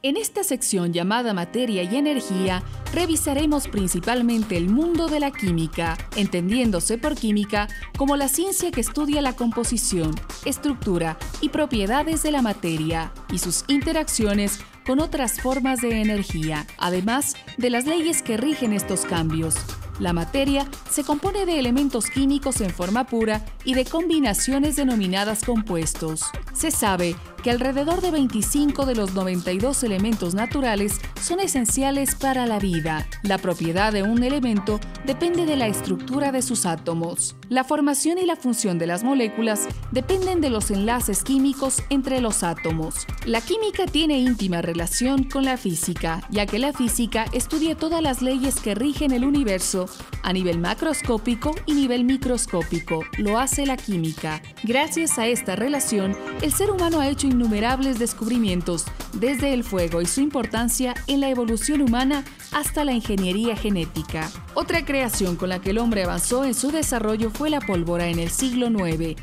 En esta sección llamada Materia y Energía, revisaremos principalmente el mundo de la química, entendiéndose por química como la ciencia que estudia la composición, estructura y propiedades de la materia y sus interacciones con otras formas de energía, además de las leyes que rigen estos cambios. La materia se compone de elementos químicos en forma pura y de combinaciones denominadas compuestos. Se sabe que alrededor de 25 de los 92 elementos naturales son esenciales para la vida. La propiedad de un elemento depende de la estructura de sus átomos. La formación y la función de las moléculas dependen de los enlaces químicos entre los átomos. La química tiene íntima relación con la física, ya que la física estudia todas las leyes que rigen el universo a nivel macroscópico y nivel microscópico. Lo hace la química. Gracias a esta relación, el ser humano ha hecho innumerables descubrimientos, desde el fuego y su importancia en la evolución humana hasta la ingeniería genética. Otra creación con la que el hombre avanzó en su desarrollo fue la pólvora en el siglo IX,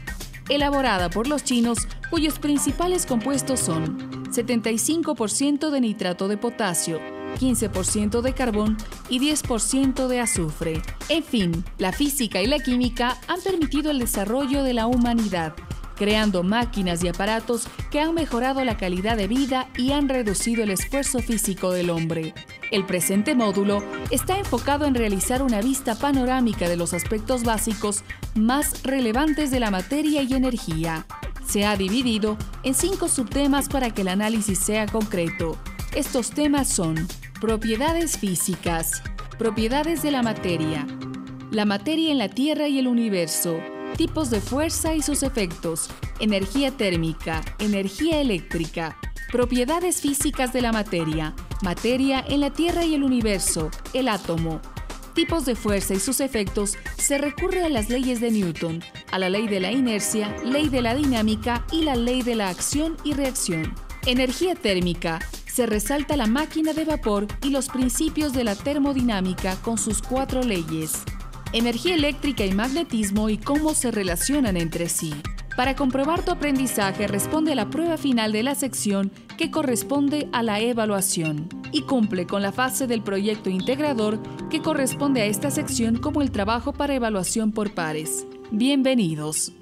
elaborada por los chinos cuyos principales compuestos son 75% de nitrato de potasio, 15% de carbón y 10% de azufre. En fin, la física y la química han permitido el desarrollo de la humanidad, creando máquinas y aparatos que han mejorado la calidad de vida y han reducido el esfuerzo físico del hombre. El presente módulo está enfocado en realizar una vista panorámica de los aspectos básicos más relevantes de la materia y energía. Se ha dividido en cinco subtemas para que el análisis sea concreto. Estos temas son Propiedades físicas. Propiedades de la materia. La materia en la Tierra y el universo. Tipos de fuerza y sus efectos. Energía térmica. Energía eléctrica. Propiedades físicas de la materia. Materia en la Tierra y el universo. El átomo. Tipos de fuerza y sus efectos se recurre a las leyes de Newton, a la ley de la inercia, ley de la dinámica y la ley de la acción y reacción. Energía térmica se resalta la máquina de vapor y los principios de la termodinámica con sus cuatro leyes. Energía eléctrica y magnetismo y cómo se relacionan entre sí. Para comprobar tu aprendizaje, responde a la prueba final de la sección que corresponde a la evaluación y cumple con la fase del proyecto integrador que corresponde a esta sección como el trabajo para evaluación por pares. Bienvenidos.